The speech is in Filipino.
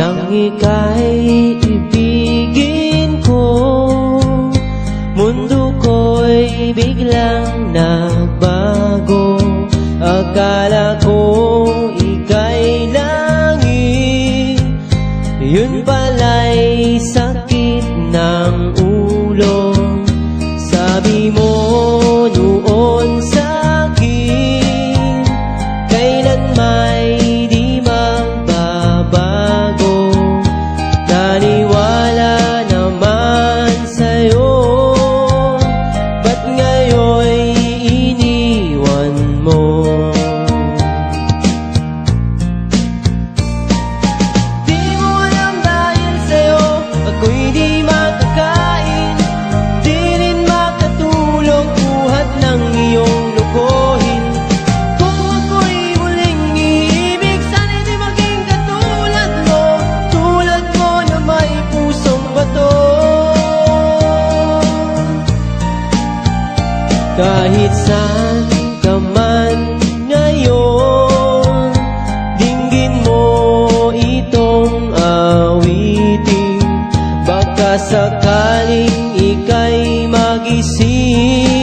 Nang ika'y ibigin ko Mundo ko'y biglang nagbago Akala ko ika'y langit Yun pala'y sakit ng ulo. Sabi mo Kahit saan ka man ngayon Dinggin mo itong awitin. Baka sakaling ika'y magising